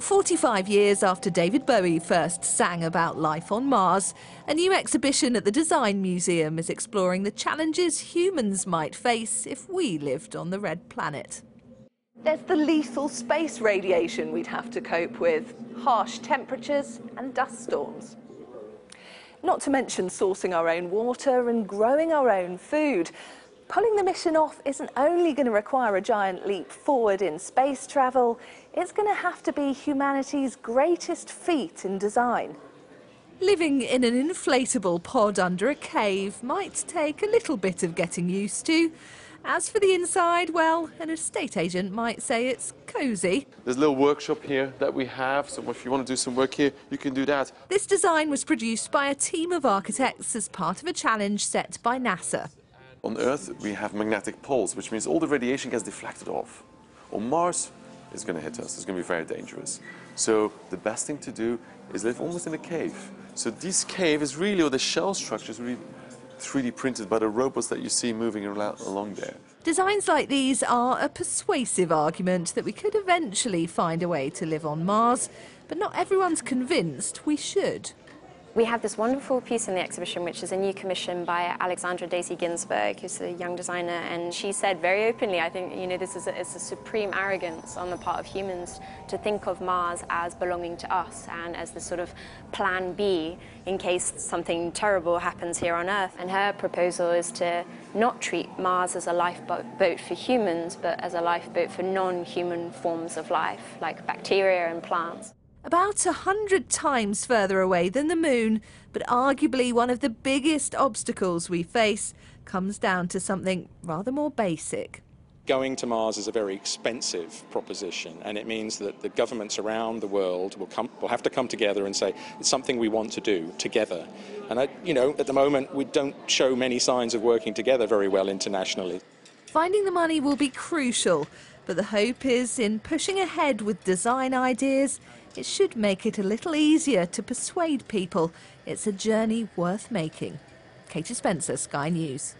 45 years after David Bowie first sang about life on Mars, a new exhibition at the Design Museum is exploring the challenges humans might face if we lived on the red planet. There's the lethal space radiation we'd have to cope with, harsh temperatures and dust storms. Not to mention sourcing our own water and growing our own food. Pulling the mission off isn't only going to require a giant leap forward in space travel, it's going to have to be humanity's greatest feat in design. Living in an inflatable pod under a cave might take a little bit of getting used to. As for the inside, well, an estate agent might say it's cosy. There's a little workshop here that we have, so if you want to do some work here, you can do that. This design was produced by a team of architects as part of a challenge set by NASA. On Earth, we have magnetic poles, which means all the radiation gets deflected off. On Mars, it's going to hit us. It's going to be very dangerous. So the best thing to do is live almost in a cave. So this cave is really, or the shell structure is really 3D printed by the robots that you see moving along there. Designs like these are a persuasive argument that we could eventually find a way to live on Mars, but not everyone's convinced we should. We have this wonderful piece in the exhibition, which is a new commission by Alexandra Daisy Ginsberg, who's a young designer, and she said very openly, I think, you know, this is a, it's a supreme arrogance on the part of humans to think of Mars as belonging to us and as the sort of plan B in case something terrible happens here on Earth. And her proposal is to not treat Mars as a lifeboat for humans, but as a lifeboat for non-human forms of life, like bacteria and plants about a hundred times further away than the moon, but arguably one of the biggest obstacles we face comes down to something rather more basic. Going to Mars is a very expensive proposition, and it means that the governments around the world will, come, will have to come together and say it's something we want to do together. And I, you know, at the moment, we don't show many signs of working together very well internationally. Finding the money will be crucial, but the hope is in pushing ahead with design ideas it should make it a little easier to persuade people it's a journey worth making. Katie Spencer, Sky News.